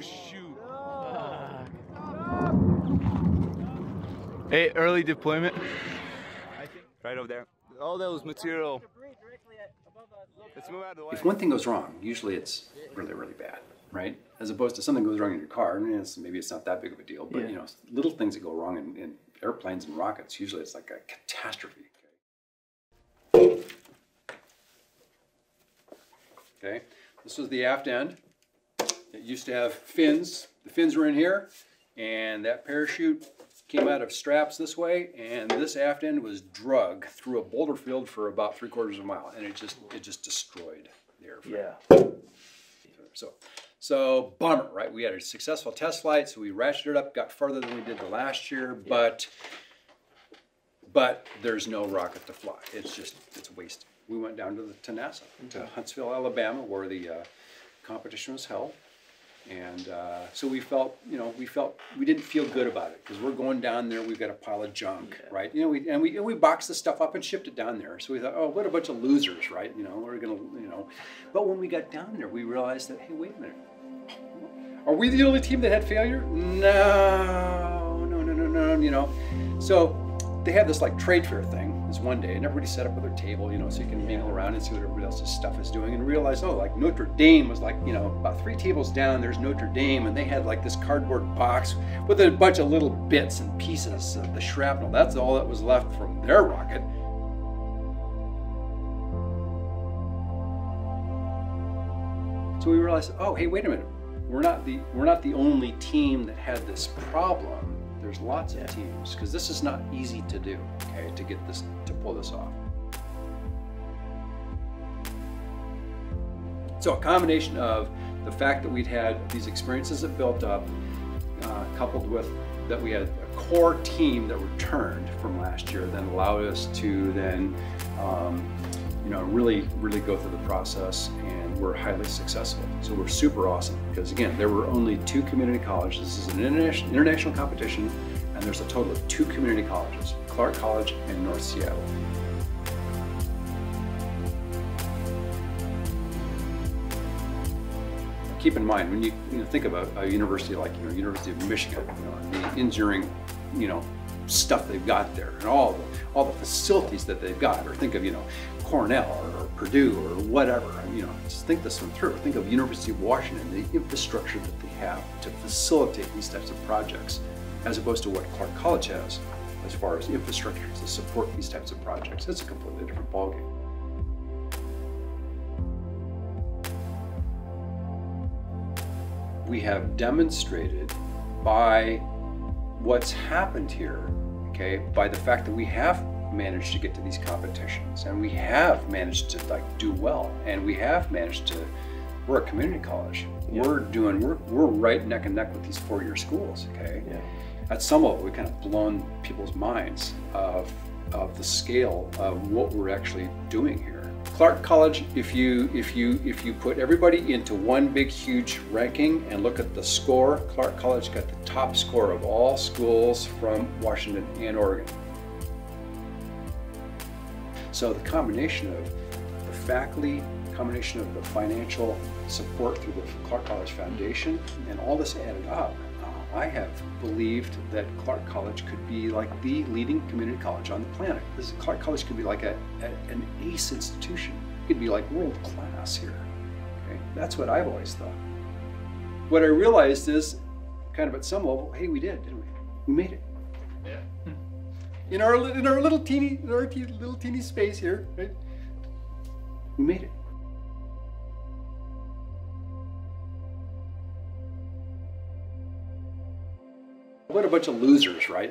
Shoot. Hey, early deployment. Right over there. All that was material. If one thing goes wrong, usually it's really, really bad, right? As opposed to something goes wrong in your car, it's, maybe it's not that big of a deal, but yeah. you know, little things that go wrong in, in airplanes and rockets, usually it's like a catastrophe. Okay, this was the aft end. It used to have fins. The fins were in here, and that parachute came out of straps this way, and this aft end was drug through a boulder field for about three quarters of a mile, and it just it just destroyed the airframe. Yeah. So, so bummer, right? We had a successful test flight, so we ratcheted it up, got farther than we did the last year, but but there's no rocket to fly. It's just it's wasted. We went down to the to NASA, to Huntsville, Alabama, where the uh, competition was held, and uh, so we felt, you know, we felt we didn't feel good about it because we're going down there. We've got a pile of junk, right? You know, we and we and we boxed the stuff up and shipped it down there. So we thought, oh, what a bunch of losers, right? You know, we're gonna, you know, but when we got down there, we realized that hey, wait a minute. Are we the only team that had failure? No, no, no, no, no, you know. So they had this like trade fair thing this one day, and everybody set up with their table, you know, so you can mingle around and see what everybody else's stuff is doing, and realize, oh, like Notre Dame was like, you know, about three tables down, there's Notre Dame, and they had like this cardboard box with a bunch of little bits and pieces of the shrapnel. That's all that was left from their rocket. So we realized, oh, hey, wait a minute. We're not the we're not the only team that had this problem. There's lots of teams because this is not easy to do. Okay, to get this to pull this off. So a combination of the fact that we'd had these experiences that built up, uh, coupled with that we had a core team that returned from last year, then allowed us to then, um, you know, really, really go through the process, and we're highly successful. So we're super awesome because again, there were only two community colleges. This is an international international competition, and there's a total of two community colleges: Clark College and North Seattle. Keep in mind when you, you know, think about a university like you know University of Michigan, you know, the engineering, you know, stuff they've got there, and all the all the facilities that they've got, or think of you know Cornell or, or Purdue or whatever. You know, just think this one through. Think of University of Washington, the infrastructure that they have to facilitate these types of projects, as opposed to what Clark College has as far as infrastructure to support these types of projects. It's a completely different ballgame. We have demonstrated by what's happened here, okay, by the fact that we have managed to get to these competitions and we have managed to like do well and we have managed to we're a community college. We're doing we're, we're right neck and neck with these four-year schools okay? Yeah. at some level we kind of blown people's minds of of the scale of what we're actually doing here Clark College, if you if you if you put everybody into one big huge ranking and look at the score, Clark College got the top score of all schools from Washington and Oregon. So the combination of the faculty, combination of the financial support through the Clark College Foundation, and all this added up, I have believed that Clark College could be like the leading community college on the planet. This Clark College could be like a, a- an ace institution. It could be like world class here. Okay, that's what I've always thought. What I realized is, kind of at some level, hey, we did, didn't we? We made it. Yeah. In our in our little teeny in our te- little teeny space here, right? We made it. What a bunch of losers, right?